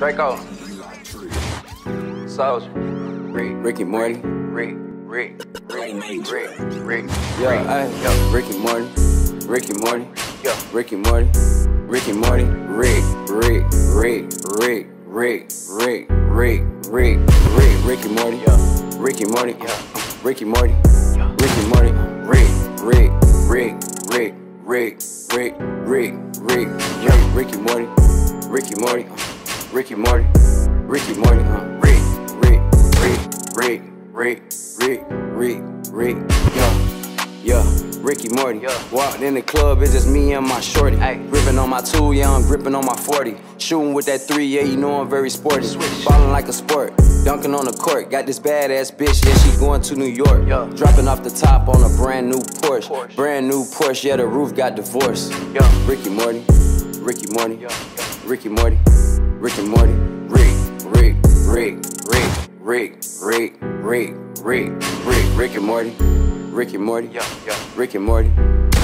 Draco. Soldier. Rick. Ricky Morty. Rick. Rick. Rick. Rick. Rick. Yo, Rick. ay, Yo. Ricky Morty. Ricky Morty. Yo. Ricky Morty. Ricky Morty. Rick. Rick. Rick. Rick. Rick. Rick. Rick. Rick. Rick. Ricky Morty. Yo. Ricky Morty. Yo. Ricky Morty. Yo. Ricky Morty. Rick. Rick. Rick. Rick. Rick. Rick. Rick. Rick. Rick. Ricky Morty. Ricky Morty. Ricky Morty. Ricky Morty. uh, Rick. Rick. Rick. Rick. Rick. Rick. Rick. Rick. Yo. Yeah, Ricky Morty. Yeah. Walked in the club, it's just me and my shorty. Ay. Gripping on my tool, yeah, I'm gripping on my 40. Shooting with that three, yeah, you know I'm very sporty. Switch. Ballin' like a sport. Dunking on the court. Got this badass bitch, yeah, she going to New York. Yeah. Dropping off the top on a brand new Porsche. Porsche. Brand new Porsche, yeah, the roof got divorced. Yo. Ricky Morty. Ricky Morty. Yo. Yo. Ricky Morty. Ricky Morty. Rick. Rick. Rick. Rick. Rick. Rick. Rick. Rick. Rick. Rick and Morty. Ricky Morty. Yo. Yo. Rick and Morty,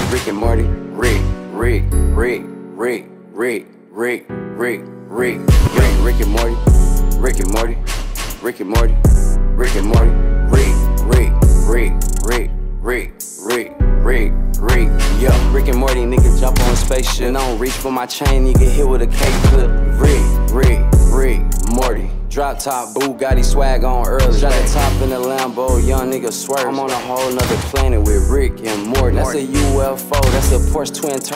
Rick and Morty, Rick, Rick, Rick, Rick, Rick, Rick, Rick, Rick, Rick, Rick and Morty, Rick and Morty, Rick and Morty, Rick and Morty, Rick, Rick, Rick, Rick, Rick, Rick, Rick, Rick, yo, Rick and Morty, nigga jump on a spaceship. And I don't reach for my chain, you get hit with a cake Drop top Bugatti swag on early. Shot the top in the Lambo, young nigga swerve. I'm on a whole nother planet with Rick and Morty. That's a UFO, that's a Porsche twin turbo.